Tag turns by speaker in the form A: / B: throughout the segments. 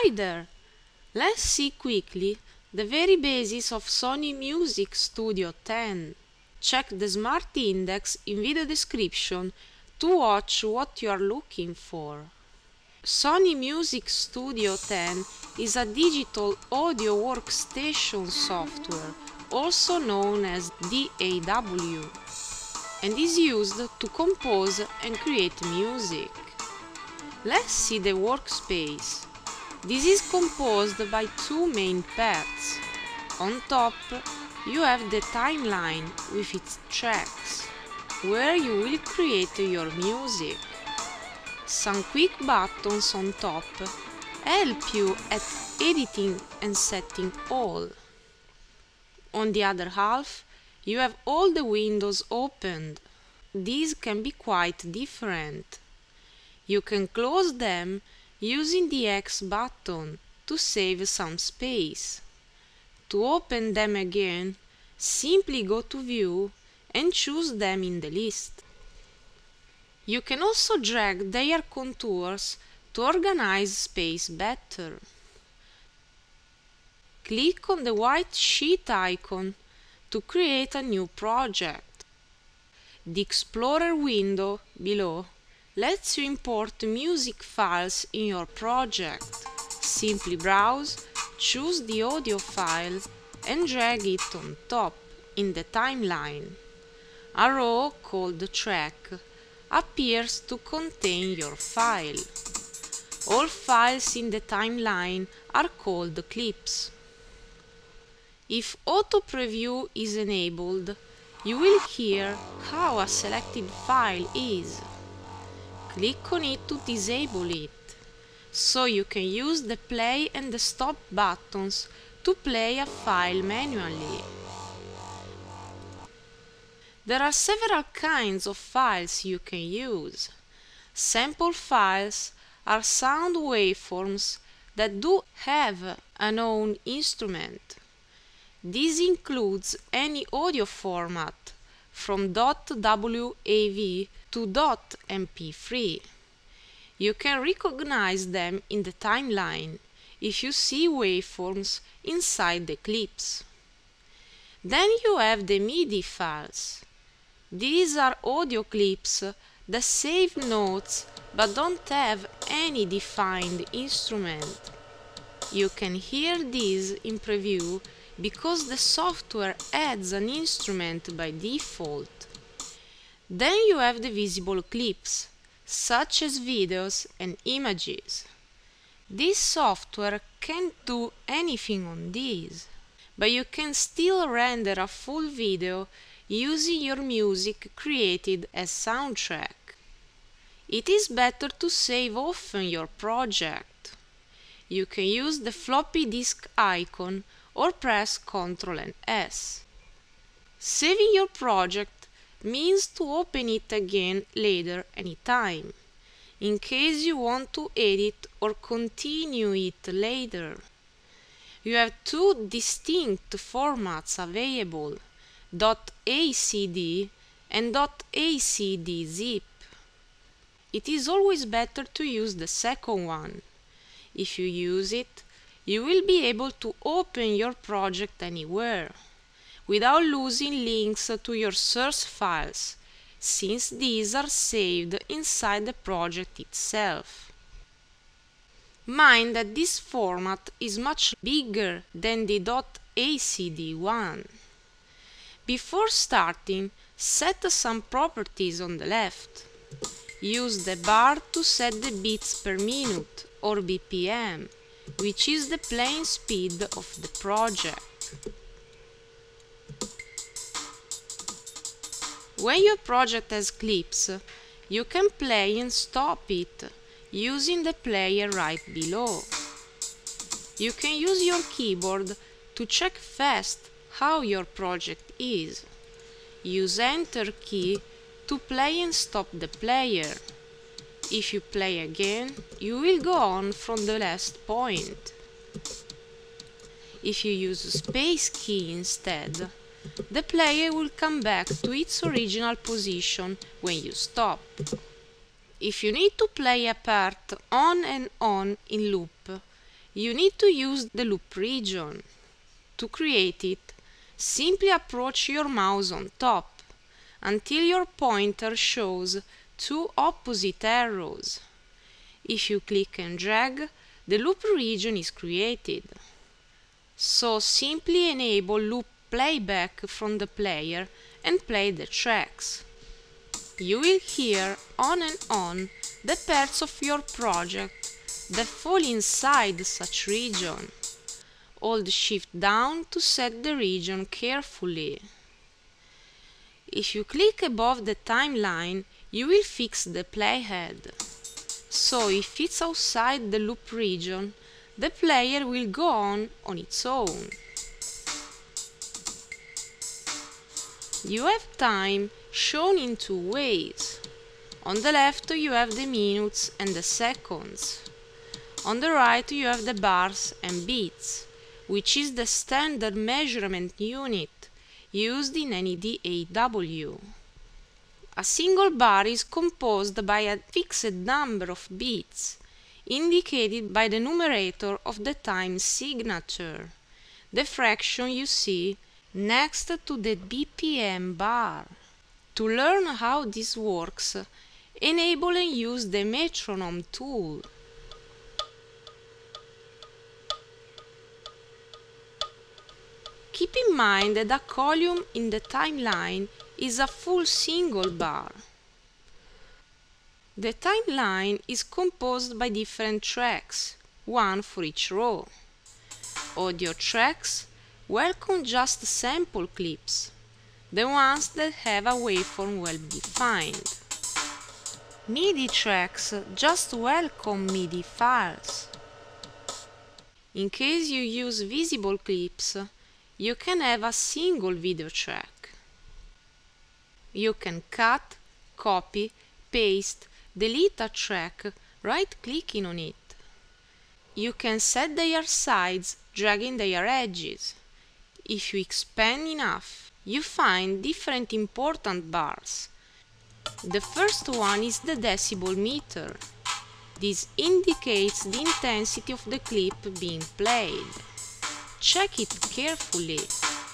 A: Hi there! Let's see quickly the very basis of Sony Music Studio 10. Check the Smart Index in video description to watch what you are looking for. Sony Music Studio 10 is a digital audio workstation software, also known as DAW, and is used to compose and create music. Let's see the workspace. This is composed by two main parts. On top, you have the timeline with its tracks, where you will create your music. Some quick buttons on top help you at editing and setting all. On the other half, you have all the windows opened. These can be quite different. You can close them using the X button to save some space. To open them again, simply go to View and choose them in the list. You can also drag their contours to organize space better. Click on the white sheet icon to create a new project. The Explorer window below lets you import music files in your project. Simply browse, choose the audio file and drag it on top in the timeline. A row called track appears to contain your file. All files in the timeline are called clips. If auto preview is enabled, you will hear how a selected file is click on it to disable it. So you can use the play and the stop buttons to play a file manually. There are several kinds of files you can use. Sample files are sound waveforms that do have a known instrument. This includes any audio format from .wav to .mp3. You can recognize them in the timeline if you see waveforms inside the clips. Then you have the MIDI files. These are audio clips that save notes but don't have any defined instrument. You can hear these in preview because the software adds an instrument by default. Then you have the visible clips, such as videos and images. This software can't do anything on these, but you can still render a full video using your music created as soundtrack. It is better to save often your project. You can use the floppy disk icon or press Ctrl and S. Saving your project means to open it again later anytime, in case you want to edit or continue it later. You have two distinct formats available, .acd and .acdzip. It is always better to use the second one. If you use it, you will be able to open your project anywhere without losing links to your source files, since these are saved inside the project itself. Mind that this format is much bigger than the .acd one. Before starting, set some properties on the left. Use the bar to set the beats per minute or BPM which is the playing speed of the project. When your project has clips, you can play and stop it using the player right below. You can use your keyboard to check fast how your project is. Use Enter key to play and stop the player. If you play again, you will go on from the last point. If you use space key instead, the player will come back to its original position when you stop. If you need to play a part on and on in loop, you need to use the loop region. To create it, simply approach your mouse on top until your pointer shows two opposite arrows. If you click and drag, the loop region is created. So simply enable loop playback from the player and play the tracks. You will hear on and on the parts of your project that fall inside such region. Hold shift down to set the region carefully. If you click above the timeline, you will fix the playhead. So if it's outside the loop region, the player will go on on its own. You have time shown in two ways. On the left you have the minutes and the seconds. On the right you have the bars and beats, which is the standard measurement unit used in any DAW. A single bar is composed by a fixed number of beats, indicated by the numerator of the time signature, the fraction you see next to the BPM bar. To learn how this works, enable and use the metronome tool. Keep in mind that a column in the timeline is a full single bar. The timeline is composed by different tracks, one for each row. Audio tracks welcome just sample clips, the ones that have a waveform well defined. MIDI tracks just welcome MIDI files. In case you use visible clips, you can have a single video track. You can cut, copy, paste, delete a track right-clicking on it. You can set their sides, dragging their edges. If you expand enough, you find different important bars. The first one is the decibel meter. This indicates the intensity of the clip being played. Check it carefully.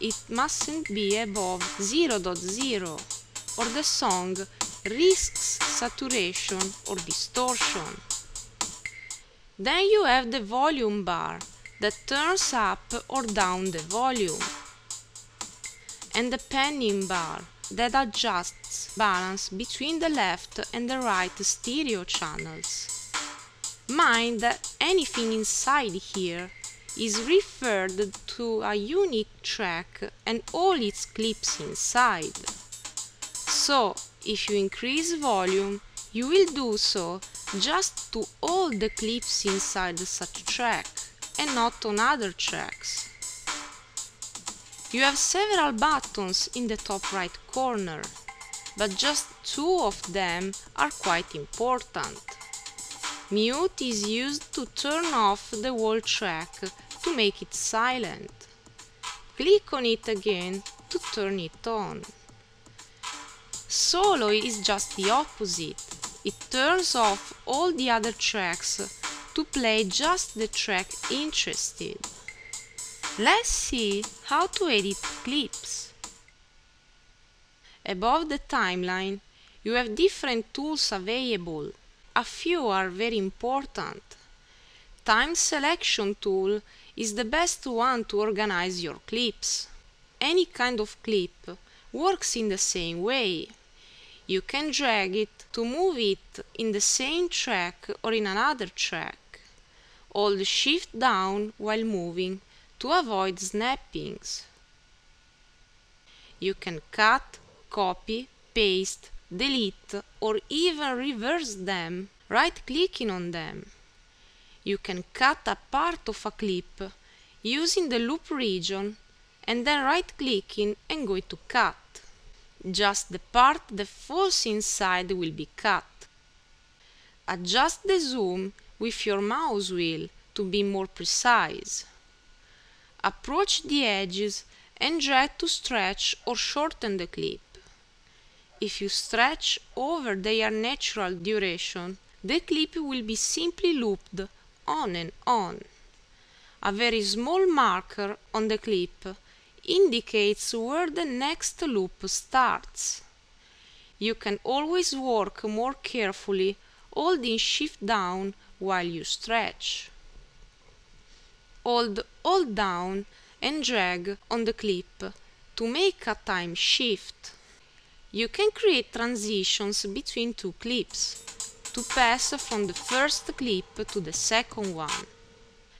A: It mustn't be above 0.0 or the song risks saturation or distortion. Then you have the volume bar that turns up or down the volume and the panning bar that adjusts balance between the left and the right stereo channels. Mind that anything inside here is referred to a unique track and all its clips inside. So, if you increase volume, you will do so just to all the clips inside such track and not on other tracks. You have several buttons in the top right corner, but just two of them are quite important. Mute is used to turn off the whole track to make it silent. Click on it again to turn it on. Solo is just the opposite. It turns off all the other tracks to play just the track interested. Let's see how to edit clips. Above the timeline, you have different tools available. A few are very important. Time selection tool is the best one to organize your clips. Any kind of clip works in the same way. You can drag it to move it in the same track or in another track. Hold shift down while moving to avoid snappings. You can cut, copy, paste, delete or even reverse them right clicking on them you can cut a part of a clip using the loop region and then right clicking and go to cut. Just the part that falls inside will be cut. Adjust the zoom with your mouse wheel to be more precise. Approach the edges and drag to stretch or shorten the clip. If you stretch over their natural duration, the clip will be simply looped on and on. A very small marker on the clip indicates where the next loop starts. You can always work more carefully holding shift down while you stretch. Hold hold down and drag on the clip to make a time shift. You can create transitions between two clips to pass from the first clip to the second one.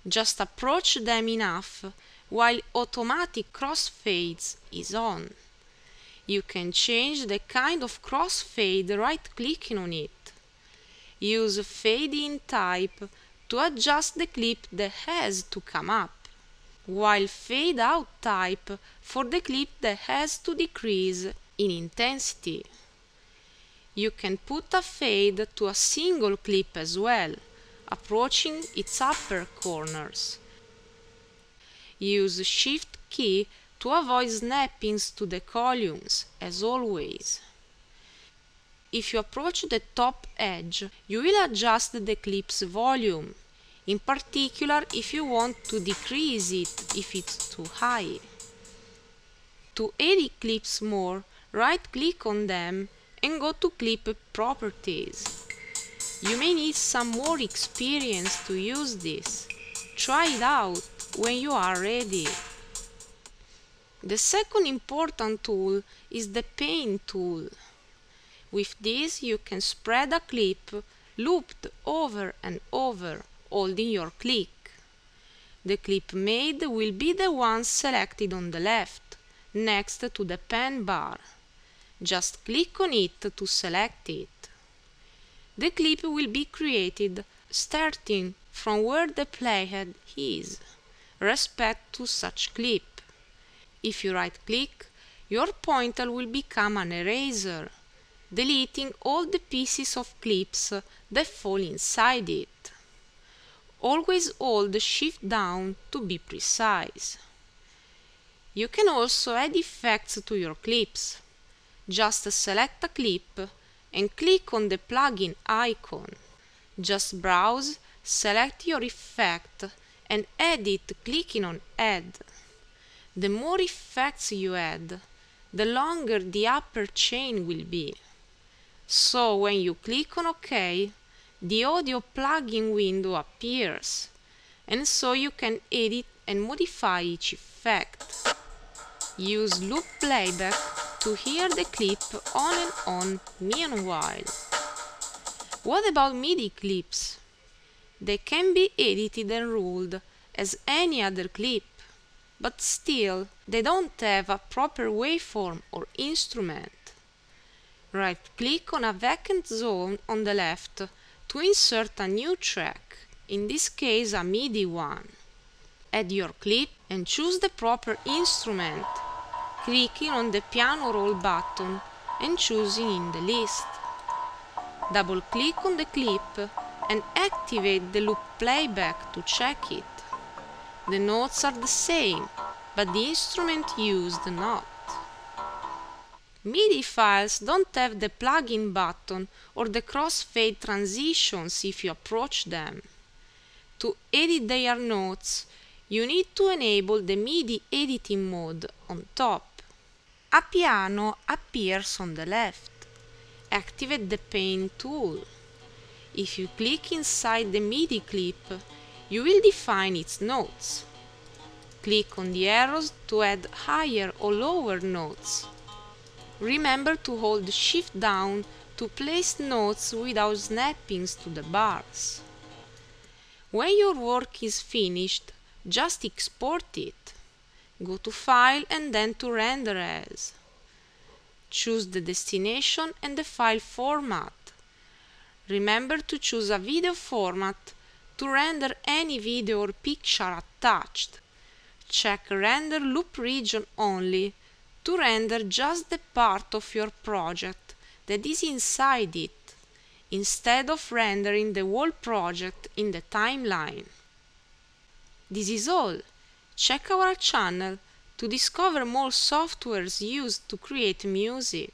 A: Just approach them enough while automatic crossfades is on. You can change the kind of crossfade right clicking on it. Use fade in type to adjust the clip that has to come up, while fade out type for the clip that has to decrease in intensity. You can put a fade to a single clip as well, approaching its upper corners. Use Shift key to avoid snappings to the columns, as always. If you approach the top edge, you will adjust the clip's volume, in particular if you want to decrease it if it's too high. To edit clips more, right-click on them and go to Clip Properties. You may need some more experience to use this. Try it out when you are ready. The second important tool is the Paint tool. With this you can spread a clip looped over and over, holding your click. The clip made will be the one selected on the left, next to the pen bar. Just click on it to select it. The clip will be created starting from where the playhead is, respect to such clip. If you right click, your pointer will become an eraser, deleting all the pieces of clips that fall inside it. Always hold the shift down to be precise. You can also add effects to your clips. Just select a clip and click on the plugin icon. Just browse, select your effect and add it clicking on Add. The more effects you add, the longer the upper chain will be. So when you click on OK, the audio plugin window appears, and so you can edit and modify each effect. Use loop playback to hear the clip on and on meanwhile. What about MIDI clips? They can be edited and ruled as any other clip, but still they don't have a proper waveform or instrument. Right-click on a vacant zone on the left to insert a new track, in this case a MIDI one. Add your clip and choose the proper instrument clicking on the piano roll button and choosing in the list. Double click on the clip and activate the loop playback to check it. The notes are the same, but the instrument used not. MIDI files don't have the plugin button or the crossfade transitions if you approach them. To edit their notes, you need to enable the MIDI editing mode on top. A piano appears on the left. Activate the Pen tool. If you click inside the MIDI clip, you will define its notes. Click on the arrows to add higher or lower notes. Remember to hold Shift down to place notes without snappings to the bars. When your work is finished, just export it. Go to File and then to Render As. Choose the destination and the file format. Remember to choose a video format to render any video or picture attached. Check Render Loop Region only to render just the part of your project that is inside it, instead of rendering the whole project in the timeline. This is all. Check our channel to discover more softwares used to create music.